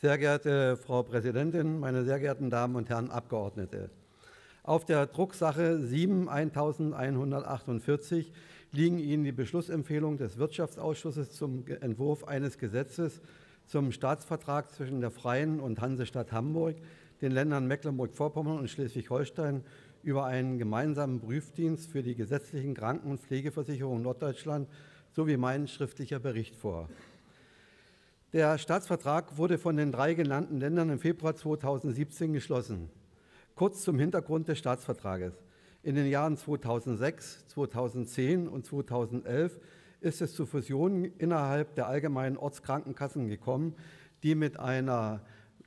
Sehr geehrte Frau Präsidentin, meine sehr geehrten Damen und Herren Abgeordnete! Auf der Drucksache 7 1148 liegen Ihnen die Beschlussempfehlungen des Wirtschaftsausschusses zum Entwurf eines Gesetzes zum Staatsvertrag zwischen der Freien und Hansestadt Hamburg, den Ländern Mecklenburg-Vorpommern und Schleswig-Holstein über einen gemeinsamen Prüfdienst für die gesetzlichen Kranken- und Pflegeversicherungen Norddeutschland sowie mein schriftlicher Bericht vor. Der Staatsvertrag wurde von den drei genannten Ländern im Februar 2017 geschlossen. Kurz zum Hintergrund des Staatsvertrages. In den Jahren 2006, 2010 und 2011 ist es zu Fusionen innerhalb der allgemeinen Ortskrankenkassen gekommen, die mit einer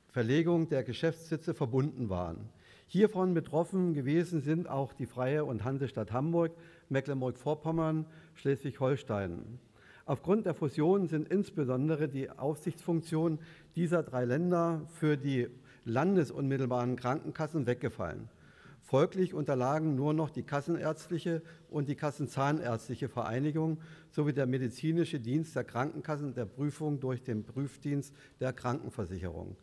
Verlegung der Geschäftssitze verbunden waren. Hiervon betroffen gewesen sind auch die Freie und Hansestadt Hamburg, Mecklenburg-Vorpommern, Schleswig-Holstein. Aufgrund der Fusion sind insbesondere die Aufsichtsfunktionen dieser drei Länder für die landesunmittelbaren Krankenkassen weggefallen. Folglich unterlagen nur noch die Kassenärztliche und die Kassenzahnärztliche Vereinigung sowie der medizinische Dienst der Krankenkassen der Prüfung durch den Prüfdienst der Krankenversicherung.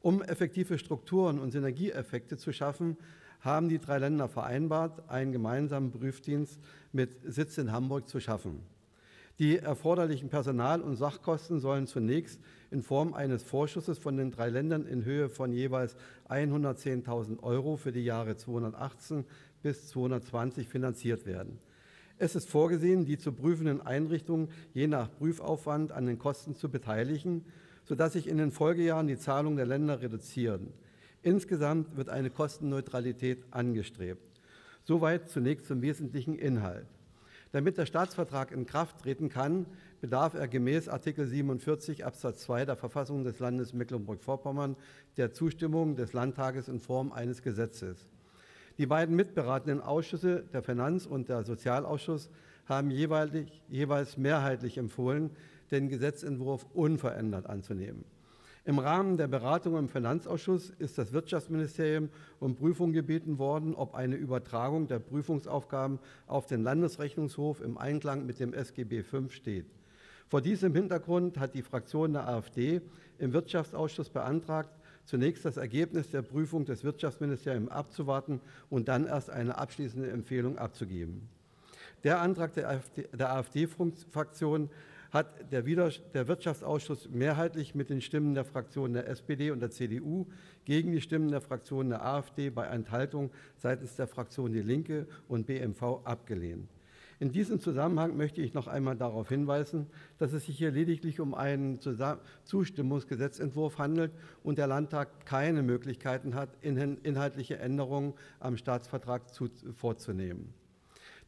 Um effektive Strukturen und Synergieeffekte zu schaffen, haben die drei Länder vereinbart, einen gemeinsamen Prüfdienst mit Sitz in Hamburg zu schaffen. Die erforderlichen Personal- und Sachkosten sollen zunächst in Form eines Vorschusses von den drei Ländern in Höhe von jeweils 110.000 Euro für die Jahre 2018 bis 2020 finanziert werden. Es ist vorgesehen, die zu prüfenden Einrichtungen je nach Prüfaufwand an den Kosten zu beteiligen sodass sich in den Folgejahren die Zahlungen der Länder reduzieren. Insgesamt wird eine Kostenneutralität angestrebt. Soweit zunächst zum wesentlichen Inhalt. Damit der Staatsvertrag in Kraft treten kann, bedarf er gemäß Artikel 47 Absatz 2 der Verfassung des Landes Mecklenburg-Vorpommern der Zustimmung des Landtages in Form eines Gesetzes. Die beiden mitberatenden Ausschüsse, der Finanz- und der Sozialausschuss, haben jeweils mehrheitlich empfohlen, den Gesetzentwurf unverändert anzunehmen. Im Rahmen der Beratung im Finanzausschuss ist das Wirtschaftsministerium um Prüfung gebeten worden, ob eine Übertragung der Prüfungsaufgaben auf den Landesrechnungshof im Einklang mit dem SGB V steht. Vor diesem Hintergrund hat die Fraktion der AfD im Wirtschaftsausschuss beantragt, zunächst das Ergebnis der Prüfung des Wirtschaftsministeriums abzuwarten und dann erst eine abschließende Empfehlung abzugeben. Der Antrag der AfD-Fraktion hat der, der Wirtschaftsausschuss mehrheitlich mit den Stimmen der Fraktionen der SPD und der CDU gegen die Stimmen der Fraktionen der AfD bei Enthaltung seitens der Fraktion Die Linke und BMV abgelehnt. In diesem Zusammenhang möchte ich noch einmal darauf hinweisen, dass es sich hier lediglich um einen Zustimmungsgesetzentwurf handelt und der Landtag keine Möglichkeiten hat, inhaltliche Änderungen am Staatsvertrag vorzunehmen.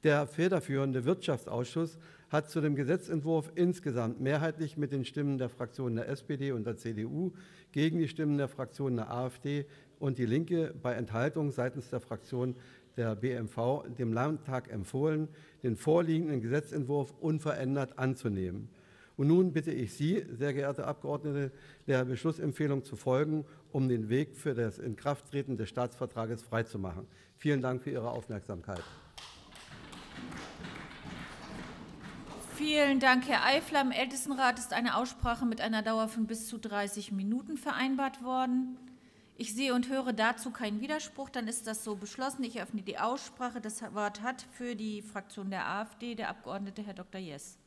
Der federführende Wirtschaftsausschuss hat zu dem Gesetzentwurf insgesamt mehrheitlich mit den Stimmen der Fraktionen der SPD und der CDU gegen die Stimmen der Fraktionen der AfD und Die Linke bei Enthaltung seitens der Fraktion der BMV dem Landtag empfohlen, den vorliegenden Gesetzentwurf unverändert anzunehmen. Und nun bitte ich Sie, sehr geehrte Abgeordnete, der Beschlussempfehlung zu folgen, um den Weg für das Inkrafttreten des Staatsvertrages freizumachen. Vielen Dank für Ihre Aufmerksamkeit. Vielen Dank, Herr Eifler. Im Ältestenrat ist eine Aussprache mit einer Dauer von bis zu 30 Minuten vereinbart worden. Ich sehe und höre dazu keinen Widerspruch. Dann ist das so beschlossen. Ich öffne die Aussprache. Das Wort hat für die Fraktion der AfD der Abgeordnete Herr Dr. Jess.